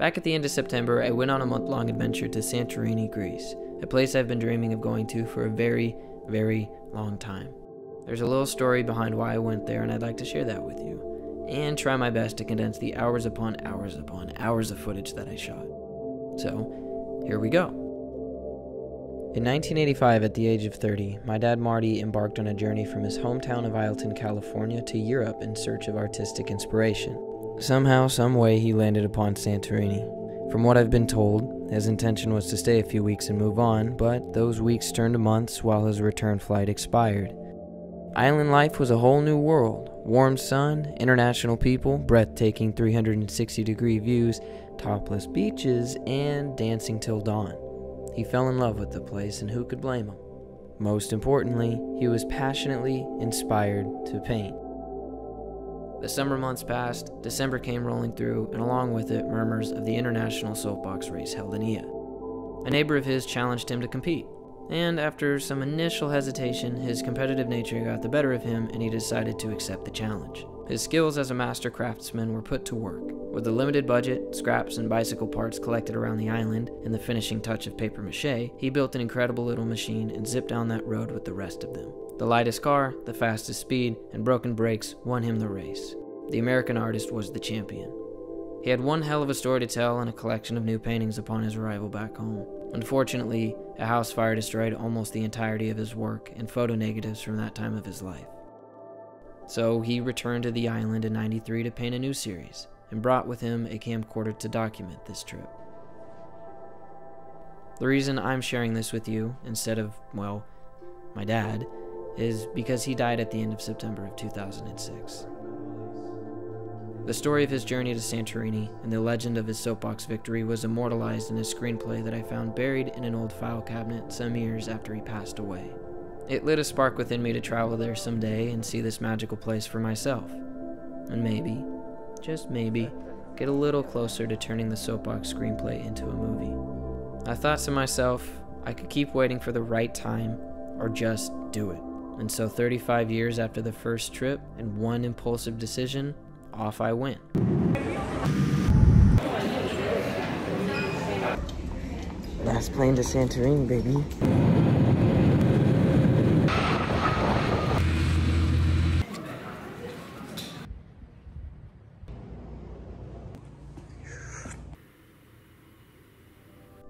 Back at the end of September, I went on a month long adventure to Santorini, Greece, a place I've been dreaming of going to for a very, very long time. There's a little story behind why I went there, and I'd like to share that with you, and try my best to condense the hours upon hours upon hours of footage that I shot. So, here we go. In 1985, at the age of 30, my dad Marty embarked on a journey from his hometown of Ileton, California to Europe in search of artistic inspiration. Somehow, someway, he landed upon Santorini. From what I've been told, his intention was to stay a few weeks and move on, but those weeks turned to months while his return flight expired. Island life was a whole new world warm sun, international people, breathtaking 360 degree views, topless beaches, and dancing till dawn. He fell in love with the place, and who could blame him? Most importantly, he was passionately inspired to paint. The summer months passed, December came rolling through, and along with it, murmurs of the international soapbox race held in Ia. A neighbor of his challenged him to compete, and after some initial hesitation, his competitive nature got the better of him and he decided to accept the challenge. His skills as a master craftsman were put to work. With a limited budget, scraps and bicycle parts collected around the island, and the finishing touch of paper mache, he built an incredible little machine and zipped down that road with the rest of them. The lightest car, the fastest speed, and broken brakes won him the race. The American artist was the champion. He had one hell of a story to tell and a collection of new paintings upon his arrival back home. Unfortunately, a house fire destroyed almost the entirety of his work and photo negatives from that time of his life. So he returned to the island in 93 to paint a new series and brought with him a camcorder to document this trip. The reason I'm sharing this with you instead of, well, my dad is because he died at the end of September of 2006. The story of his journey to Santorini and the legend of his soapbox victory was immortalized in a screenplay that I found buried in an old file cabinet some years after he passed away. It lit a spark within me to travel there someday and see this magical place for myself. And maybe, just maybe, get a little closer to turning the soapbox screenplay into a movie. I thought to myself, I could keep waiting for the right time or just do it. And so 35 years after the first trip and one impulsive decision, off I went. Last plane to Santorini, baby.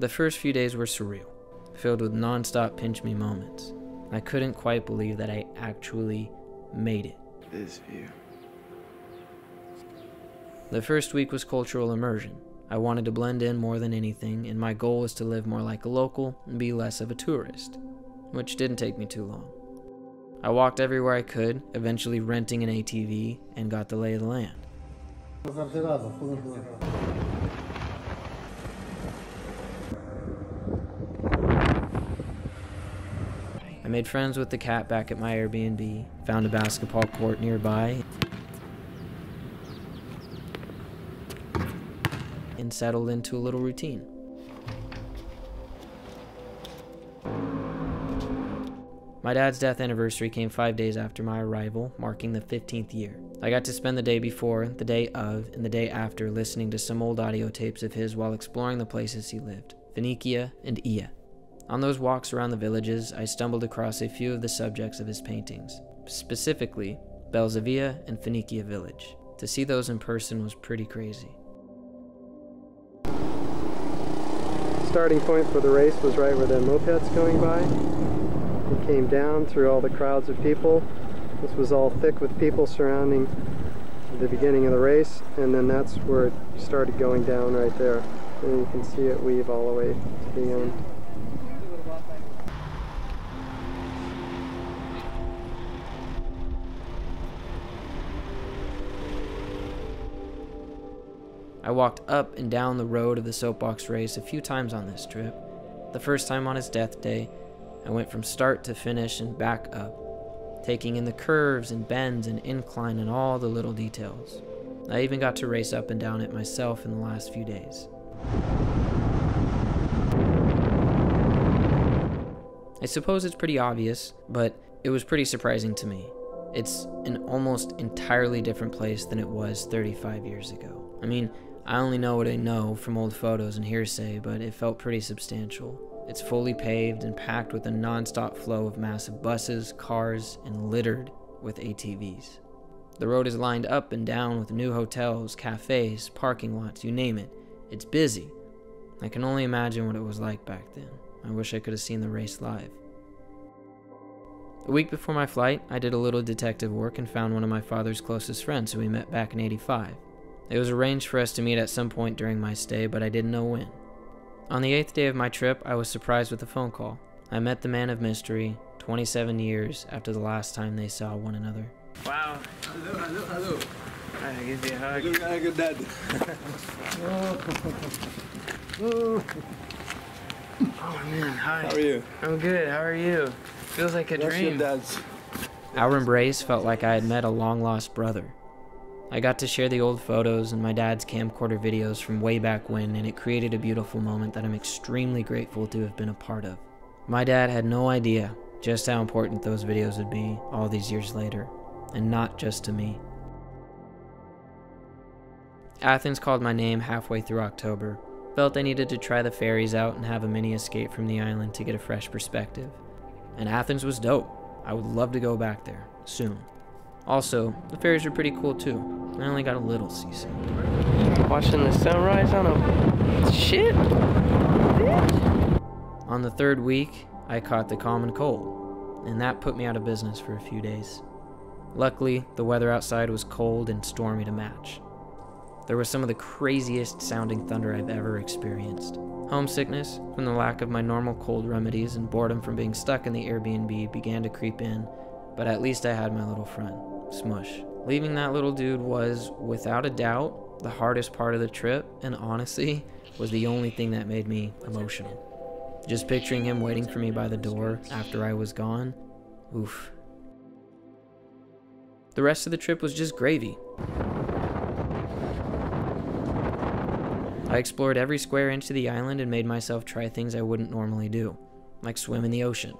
The first few days were surreal, filled with non-stop pinch me moments. I couldn't quite believe that I actually made it. This view. The first week was cultural immersion. I wanted to blend in more than anything, and my goal was to live more like a local and be less of a tourist, which didn't take me too long. I walked everywhere I could, eventually renting an ATV, and got the lay of the land. Made friends with the cat back at my Airbnb, found a basketball court nearby, and settled into a little routine. My dad's death anniversary came five days after my arrival, marking the 15th year. I got to spend the day before, the day of, and the day after listening to some old audio tapes of his while exploring the places he lived Phoenicia and Ia. On those walks around the villages, I stumbled across a few of the subjects of his paintings, specifically Belzavia and Phoenicia Village. To see those in person was pretty crazy. Starting point for the race was right where the moped's going by. We came down through all the crowds of people. This was all thick with people surrounding the beginning of the race, and then that's where it started going down right there. And you can see it weave all the way to the end. I walked up and down the road of the soapbox race a few times on this trip. The first time on his death day, I went from start to finish and back up, taking in the curves and bends and incline and all the little details. I even got to race up and down it myself in the last few days. I suppose it's pretty obvious, but it was pretty surprising to me. It's an almost entirely different place than it was 35 years ago. I mean, I only know what I know from old photos and hearsay, but it felt pretty substantial. It's fully paved and packed with a non-stop flow of massive buses, cars, and littered with ATVs. The road is lined up and down with new hotels, cafes, parking lots, you name it. It's busy. I can only imagine what it was like back then. I wish I could have seen the race live. A week before my flight, I did a little detective work and found one of my father's closest friends who we met back in 85. It was arranged for us to meet at some point during my stay, but I didn't know when. On the eighth day of my trip, I was surprised with a phone call. I met the man of mystery 27 years after the last time they saw one another. Wow. Hello, hello, hello. I give you a hug. Look at your dad. Oh man, hi. How are you? I'm good. How are you? Feels like a That's your dream. dad's. Our embrace felt like I had met a long lost brother. I got to share the old photos and my dad's camcorder videos from way back when, and it created a beautiful moment that I'm extremely grateful to have been a part of. My dad had no idea just how important those videos would be all these years later, and not just to me. Athens called my name halfway through October. Felt I needed to try the ferries out and have a mini escape from the island to get a fresh perspective. And Athens was dope. I would love to go back there soon. Also, the ferries are pretty cool too. I only got a little seasick. Watching the sunrise on a ship? Bitch. On the third week, I caught the common cold, and that put me out of business for a few days. Luckily, the weather outside was cold and stormy to match. There was some of the craziest sounding thunder I've ever experienced. Homesickness from the lack of my normal cold remedies and boredom from being stuck in the Airbnb began to creep in, but at least I had my little friend, Smush. Leaving that little dude was, without a doubt, the hardest part of the trip, and honestly, was the only thing that made me emotional. Just picturing him waiting for me by the door after I was gone, oof. The rest of the trip was just gravy. I explored every square inch of the island and made myself try things I wouldn't normally do, like swim in the ocean.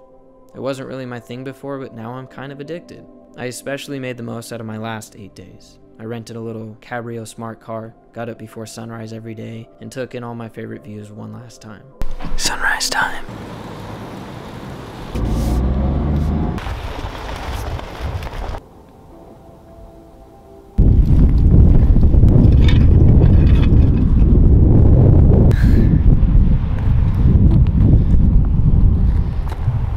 It wasn't really my thing before, but now I'm kind of addicted. I especially made the most out of my last eight days. I rented a little Cabrio smart car, got up before sunrise every day, and took in all my favorite views one last time. Sunrise time.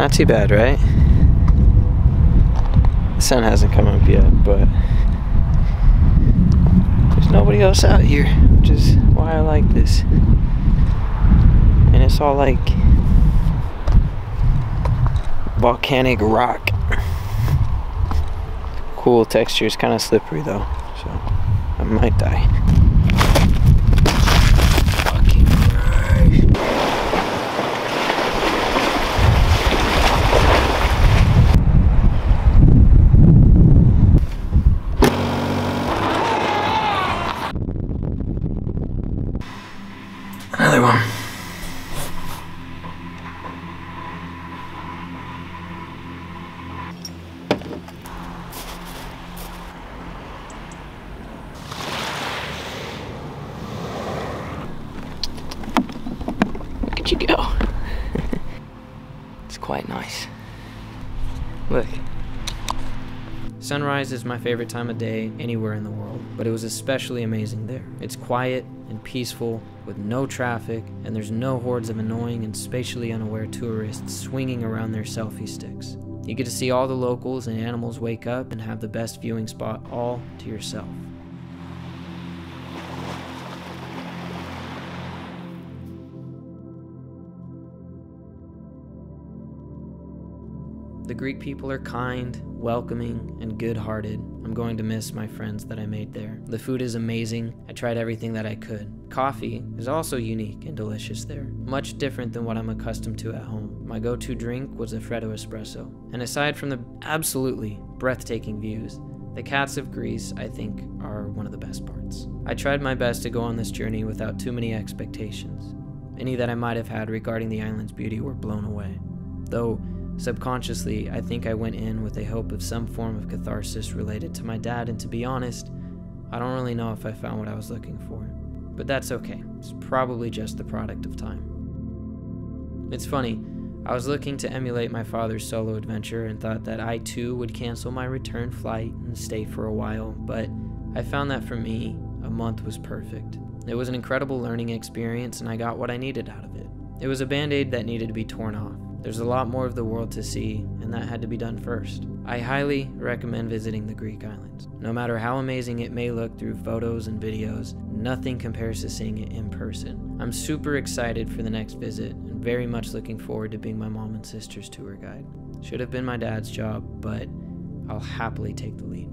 Not too bad, right? The sun hasn't come up yet, but there's nobody else out here, which is why I like this. And it's all like volcanic rock. Cool texture, it's kind of slippery though, so I might die. One. Look at you go. it's quite nice. Look. Sunrise is my favorite time of day anywhere in the world, but it was especially amazing there. It's quiet and peaceful, with no traffic, and there's no hordes of annoying and spatially unaware tourists swinging around their selfie sticks. You get to see all the locals and animals wake up and have the best viewing spot all to yourself. The Greek people are kind, welcoming, and good hearted. I'm going to miss my friends that I made there. The food is amazing. I tried everything that I could. Coffee is also unique and delicious there, much different than what I'm accustomed to at home. My go to drink was a Freddo espresso. And aside from the absolutely breathtaking views, the cats of Greece, I think, are one of the best parts. I tried my best to go on this journey without too many expectations. Any that I might have had regarding the island's beauty were blown away. Though Subconsciously, I think I went in with a hope of some form of catharsis related to my dad, and to be honest, I don't really know if I found what I was looking for. But that's okay, it's probably just the product of time. It's funny, I was looking to emulate my father's solo adventure and thought that I too would cancel my return flight and stay for a while, but I found that for me, a month was perfect. It was an incredible learning experience, and I got what I needed out of it. It was a band aid that needed to be torn off. There's a lot more of the world to see, and that had to be done first. I highly recommend visiting the Greek islands. No matter how amazing it may look through photos and videos, nothing compares to seeing it in person. I'm super excited for the next visit and very much looking forward to being my mom and sister's tour guide. Should have been my dad's job, but I'll happily take the lead.